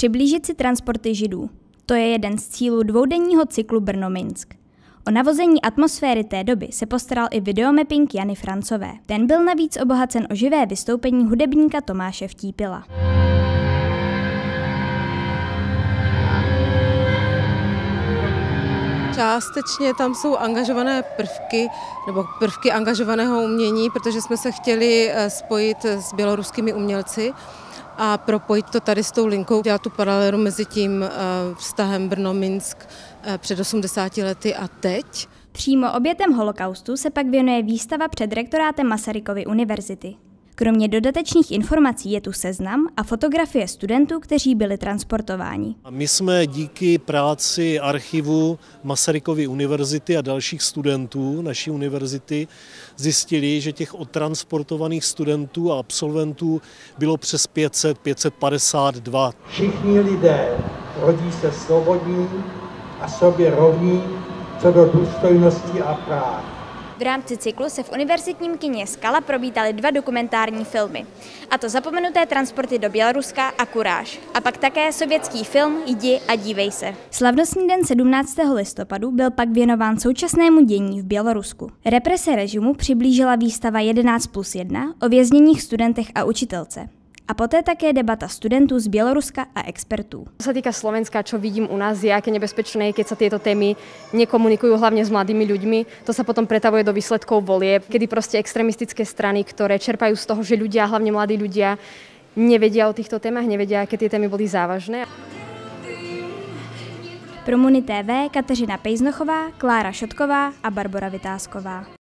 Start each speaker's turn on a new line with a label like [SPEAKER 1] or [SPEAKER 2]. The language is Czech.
[SPEAKER 1] Přiblížit si transporty židů. To je jeden z cílů dvoudenního cyklu Brno-Minsk. O navození atmosféry té doby se postaral i videomapping Jany Francové. Ten byl navíc obohacen o živé vystoupení hudebníka Tomáše Vtípila.
[SPEAKER 2] Částečně tam jsou angažované prvky nebo prvky angažovaného umění, protože jsme se chtěli eh, spojit s běloruskými umělci a propojit to tady s tou linkou, dělat tu paralelu mezi tím eh, vztahem Brno-Minsk eh, před 80 lety a teď.
[SPEAKER 1] Přímo obětem holokaustu se pak věnuje výstava před rektorátem Masarykovy univerzity. Kromě dodatečných informací je tu seznam a fotografie studentů, kteří byli transportováni.
[SPEAKER 3] My jsme díky práci archivu Masarykovy univerzity a dalších studentů naší univerzity zjistili, že těch odtransportovaných studentů a absolventů bylo přes 500, 552.
[SPEAKER 4] Všichni lidé rodí se svobodní a sobě rovní co do důstojnosti a práv.
[SPEAKER 1] V rámci cyklu se v univerzitním kině Skala probítaly dva dokumentární filmy. A to zapomenuté transporty do Běloruska a Kuráž. A pak také sovětský film Jdi a dívej se. Slavnostní den 17. listopadu byl pak věnován současnému dění v Bělorusku. Represe režimu přiblížila výstava 11 plus 1 o vězněních studentech a učitelce a poté také debata studentů z Běloruska a expertů.
[SPEAKER 5] Co sa týka Slovenska, čo vidím u nás, je aké nebezpečné, keď sa tieto témy nekomunikujú hlavne s mladými ľuďmi. To sa potom pretavuje do výsledkov volieb, kedy proste extremistické strany, ktoré čerpajú z toho, že ľudia, hlavne mladí ľudia, nevedia o týchto témach, nevedia, aké tie témy boli závažné.
[SPEAKER 1] Pro Muni TV Kateřina Pejznochová, Klára Šotková a Barbara Vytázková.